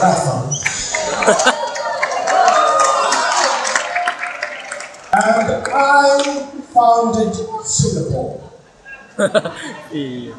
Rafa. and I founded Singapore. yeah.